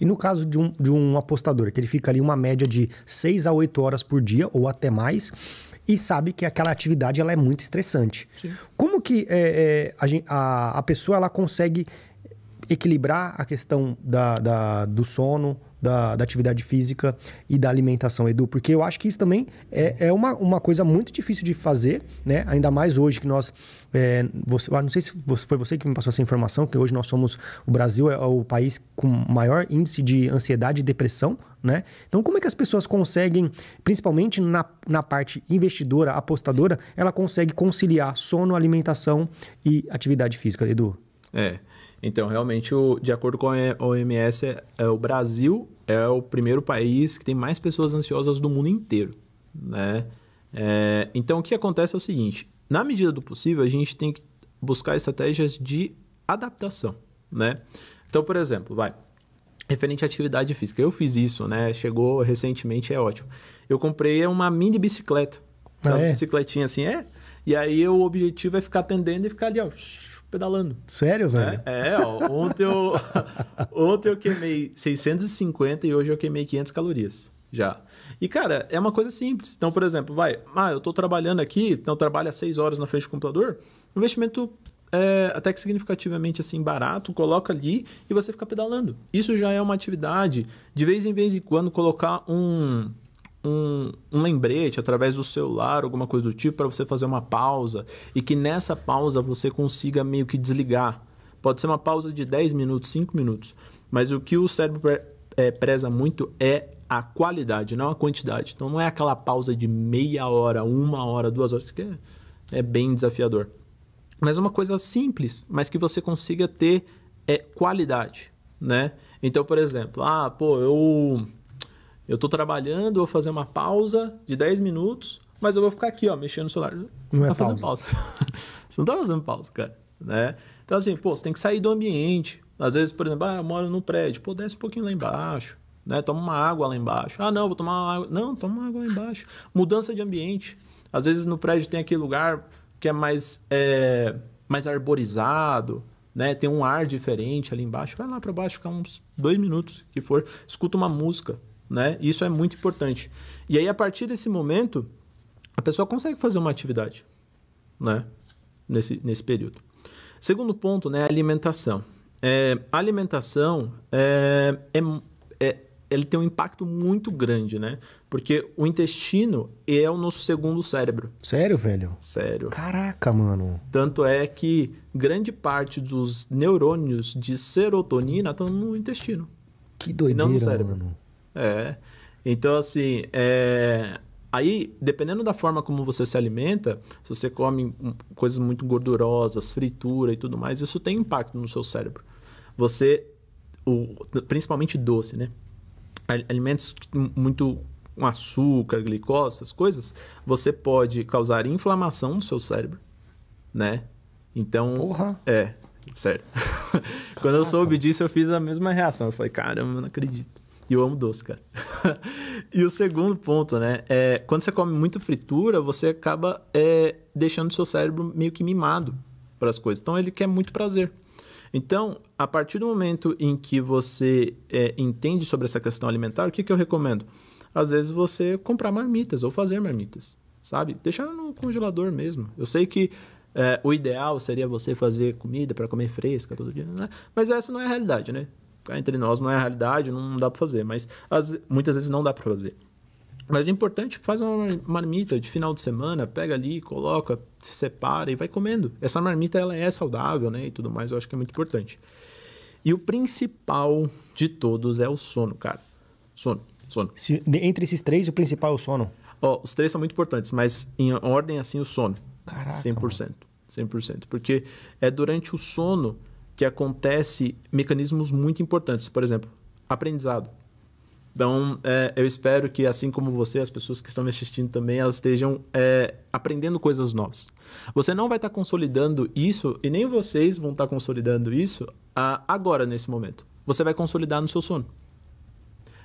E no caso de um, de um apostador, que ele fica ali uma média de 6 a 8 horas por dia, ou até mais, e sabe que aquela atividade ela é muito estressante. Sim. Como que é, é, a, a pessoa ela consegue equilibrar a questão da, da- do sono, da, da atividade física e da alimentação, Edu? Porque eu acho que isso também é, é uma, uma coisa muito difícil de fazer, né? Ainda mais hoje que nós. é, você, eu não sei se foi você que me passou essa informação, que hoje nós somos. O Brasil é o país com maior índice de ansiedade e depressão, né? Então, como é que as pessoas conseguem, principalmente na, na parte investidora, apostadora, ela consegue conciliar sono, alimentação e atividade física, Edu? É. Então, realmente, o- de acordo com a OMS, é, é, o Brasil é o primeiro país que tem mais pessoas ansiosas do mundo inteiro, né? É, então, o que acontece é o seguinte, na medida do possível, a gente tem que buscar estratégias de adaptação, né? Então, por exemplo, vai, referente à atividade física, eu fiz isso, né? Chegou recentemente, é ótimo. Eu comprei uma mini bicicleta, Ah, aquelas é? bicicletinhas assim, é? E aí o objetivo é ficar atendendo e ficar ali, ó, pedalando. Sério, velho? É, é, ó, ontem eu, ontem eu queimei 650 e hoje eu queimei 500 calorias já. E, cara, é uma coisa simples. Então, por exemplo, vai, ah, eu tô trabalhando aqui, então trabalho 6 horas na frente do computador, investimento é, até que significativamente assim barato, coloca ali e você fica pedalando. Isso já é uma atividade. De vez em vez em quando colocar um um, um lembrete através do celular, alguma coisa do tipo, para você fazer uma pausa e que nessa pausa você consiga meio que desligar. Pode ser uma pausa de 10 minutos, 5 minutos, mas o que o cérebro pre- é, preza muito é a qualidade, não a quantidade. Então não é aquela pausa de meia hora, uma hora, duas horas, que é, é bem desafiador. Mas uma coisa simples, mas que você consiga ter é, qualidade, né? Então, por exemplo, ah, pô, eu eu tô trabalhando, vou fazer uma pausa de 10 minutos, mas eu vou ficar aqui, ó, mexendo no celular. Não é tá fazendo pausa. você não tá fazendo pausa, cara, né? Então, assim, pô, você tem que sair do ambiente. Às vezes, por exemplo, ah, eu moro no prédio, pô, desce um pouquinho lá embaixo, né? Toma uma água lá embaixo. Ah, não, vou tomar uma água. Não, toma uma água lá embaixo. Mudança de ambiente. Às vezes no prédio tem aquele lugar que é mais, é, mais arborizado, né? Tem um ar diferente ali embaixo. Vai lá para baixo, ficar uns dois minutos, que for. Escuta uma música, né? Isso é muito importante. E aí, a partir desse momento, a pessoa consegue fazer uma atividade, né? Nesse, nesse período. Segundo ponto, né? Alimentação. É, a alimentação é, é, é, ele tem um impacto muito grande, né? Porque o intestino é o nosso segundo cérebro. Sério, velho? Sério. Caraca, mano. Tanto é que grande parte dos neurônios de serotonina estão no intestino. Que doideira, não no cérebro. mano. É. Então, assim, é... aí, dependendo da forma como você se alimenta, se você come coisas muito gordurosas, fritura e tudo mais, isso tem impacto no seu cérebro. Você, o, principalmente doce, né? Ali- Alimentos muito com açúcar, glicose, essas coisas, você pode causar inflamação no seu cérebro, né? Então, Porra. é, sério. Quando eu soube disso, eu fiz a mesma reação. Eu falei, caramba, eu não acredito. E eu amo doce, cara. e o segundo ponto, né? É, quando você come muito fritura, você acaba é, deixando o seu cérebro meio que mimado para as coisas. Então, ele quer muito prazer. Então, a partir do momento em que você é, entende sobre essa questão alimentar, o que, que eu recomendo? Às vezes você comprar marmitas ou fazer marmitas, sabe? Deixar no congelador mesmo. Eu sei que é, o ideal seria você fazer comida para comer fresca todo dia, né? Mas essa não é a realidade, né? Cá entre nós não é a realidade, não dá para fazer. Mas às- muitas vezes não dá para fazer. Mas é importante, faz uma mar- marmita de final de semana, pega ali, coloca, se separa e vai comendo. Essa marmita ela é saudável, né? E tudo mais, eu acho que é muito importante. E o principal de todos é o sono, cara. Sono, sono. Se- entre esses três, o principal é o sono. Ó, os três são muito importantes, mas em ordem assim o sono. Caraca, 100%. 100%. Porque é durante o sono que acontece mecanismos muito importantes. Por exemplo, aprendizado. Então, é, eu espero que, assim como você, as pessoas que estão me assistindo também, elas estejam é, aprendendo coisas novas. Você não vai estar consolidando isso, e nem vocês vão estar consolidando isso ah, agora, nesse momento. Você vai consolidar no seu sono.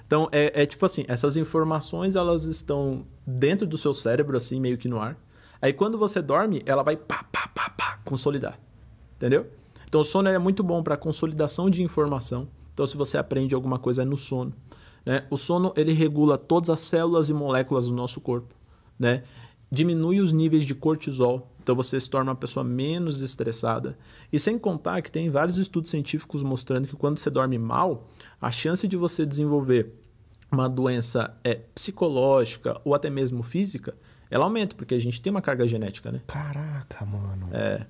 Então, é, é tipo assim, essas informações, elas estão dentro do seu cérebro, assim, meio que no ar. Aí, quando você dorme, ela vai pá, pá, pá, pá, consolidar. Entendeu? Então, o sono é muito bom para consolidação de informação, Então, se você aprende alguma coisa é no sono. Né? O sono ele regula todas as células e moléculas do nosso corpo. Né? Diminui os níveis de cortisol, então você se torna uma pessoa menos estressada. E sem contar que tem vários estudos científicos mostrando que quando você dorme mal, a chance de você desenvolver uma doença é, psicológica ou até mesmo física, ela aumenta, porque a gente tem uma carga genética, né? Caraca, mano. É.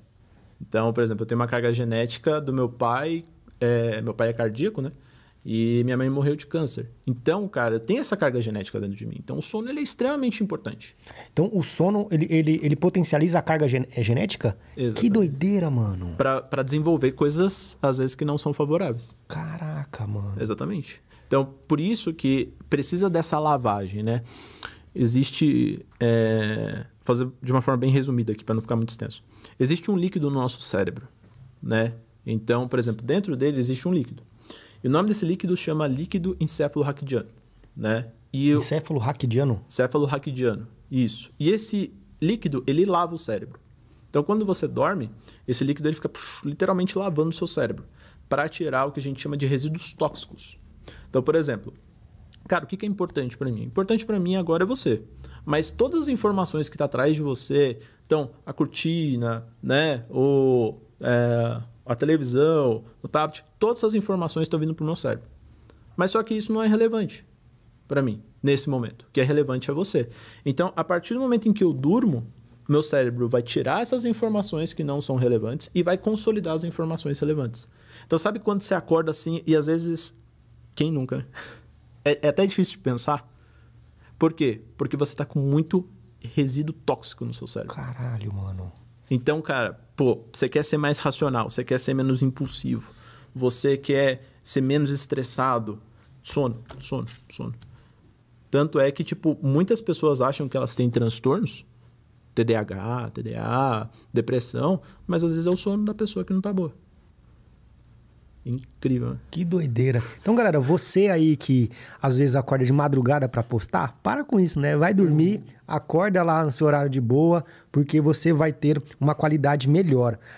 Então, por exemplo, eu tenho uma carga genética do meu pai, é, meu pai é cardíaco, né? E minha mãe morreu de câncer. Então, cara, tem essa carga genética dentro de mim. Então, o sono ele é extremamente importante. Então, o sono, ele, ele, ele potencializa a carga gen é genética? Exatamente. Que doideira, mano. Para desenvolver coisas, às vezes, que não são favoráveis. Caraca, mano. Exatamente. Então, por isso que precisa dessa lavagem, né? Existe... É... Fazer de uma forma bem resumida aqui, para não ficar muito extenso. Existe um líquido no nosso cérebro, né? Então, por exemplo, dentro dele existe um líquido. E o nome desse líquido chama líquido encefalo-raquidiano, né? E o... Encefalo-raquidiano? Encefalo-raquidiano, isso. E esse líquido, ele lava o cérebro. Então, quando você dorme, esse líquido ele fica pux, literalmente lavando o seu cérebro para tirar o que a gente chama de resíduos tóxicos. Então, por exemplo, cara, o que é importante para mim? Importante para mim agora é você. Mas todas as informações que está atrás de você, então, a cortina, né? O, é, a televisão, o tablet, todas essas informações estão vindo para o meu cérebro. Mas só que isso não é relevante para mim, nesse momento. O que é relevante é você. Então, a partir do momento em que eu durmo, meu cérebro vai tirar essas informações que não são relevantes e vai consolidar as informações relevantes. Então, sabe quando você acorda assim e às vezes. Quem nunca, né? É, é até difícil de pensar. Por quê? Porque você está com muito resíduo tóxico no seu cérebro. Caralho, mano. Então, cara, pô, você quer ser mais racional, você quer ser menos impulsivo, você quer ser menos estressado. Sono, sono, sono. Tanto é que, tipo, muitas pessoas acham que elas têm transtornos, TDAH, TDA, depressão, mas às vezes é o sono da pessoa que não tá boa. Incrível? Que doideira. Então, galera, você aí que às vezes acorda de madrugada para postar, para com isso, né? Vai dormir, acorda lá no seu horário de boa, porque você vai ter uma qualidade melhor.